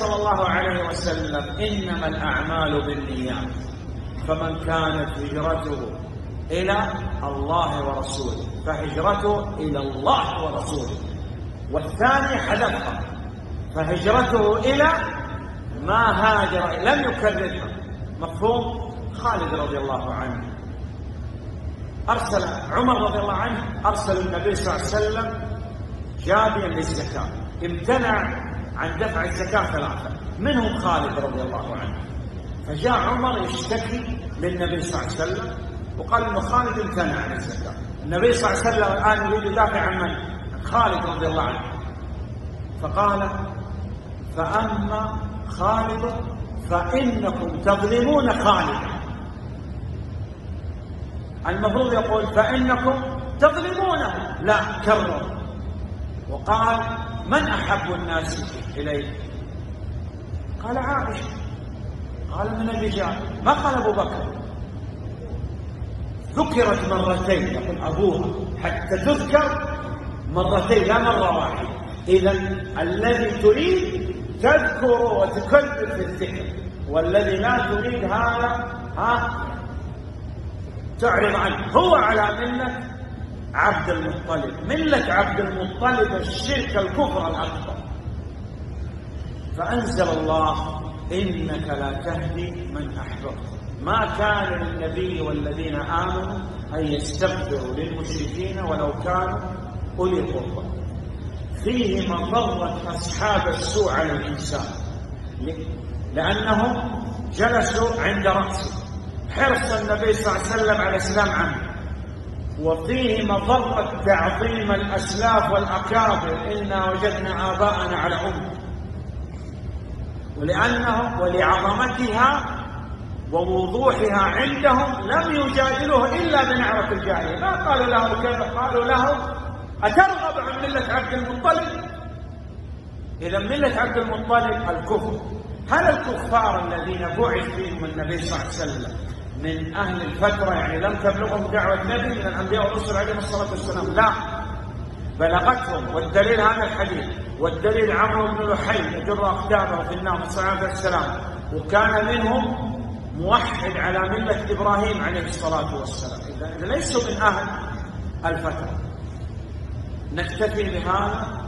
صلى الله عليه وسلم إنما الأعمال بالنيات فمن كانت هجرته إلى الله ورسوله فهجرته إلى الله ورسوله. والثاني حذفها فهجرته إلى ما هاجر لم يكررها. مفهوم؟ خالد رضي الله عنه. أرسل عمر رضي الله عنه أرسل النبي صلى الله عليه وسلم جابيا للزكاة. امتنع عن دفع الزكاة ثلاثة. منهم خالد رضي الله عنه. فجاء عمر يشتكي للنبي صلى الله عليه وسلم وقال إنه خالد امتنع عن الزكاة. النبي صلى الله عليه وسلم الآن يريد يدافع عن من؟ عن خالد رضي الله عنه. فقال فأما خالد فإنكم تظلمون خالدا المفروض يقول فإنكم تظلمونه. لا كرر وقال من أحب الناس إليك قال عائشة. قال من الرجال ما قال أبو بكر؟ ذكرت مرتين يقول أبوها حتى تذكر مرتين لا مرة واحدة. إذا الذي تريد تذكر وتكلم في الذكر والذي لا تريد هذا ها؟ تعرض عنه. هو على ملة عبد المطلب ملة عبد المطلب الشرك الكفر الأكبر. فأنزل الله إنك لا تهدي من أحببت. ما كان للنبي والذين آمنوا أن يستغفروا للمشركين ولو كانوا أولي قربى. فيه مضرة أصحاب السوء على الإنسان. لأنهم جلسوا عند رأسه. حرص النبي صلى الله عليه وسلم على إسلام عمه وفيه مضرة تعظيم الأسلاف والأكابر. إنا وجدنا آباءنا على أمه ولأنه ولعظمتها ووضوحها عندهم لم يجادلوه إلا بنعرة الجاهلية. ما قالوا له كيف؟ قالوا له أترغب عن ملة عبد المطلب؟ إذا ملة عبد المطلب الكفر. هل الكفار الذين بعث فيهم النبي صلى الله عليه وسلم من أهل الفترة يعني لم تبلغهم دعوة النبي من الأنبياء والرسل عليهم الصلاة والسلام. لا. بلغتهم والدليل هذا الحديث. والدليل عمرو بن لحي يجر أقدامه في النار عليه وسلم وكان منهم موحد على ملة إبراهيم عليه الصلاة والسلام. إذا ليسوا من أهل الفترة. نكتفي بهذا.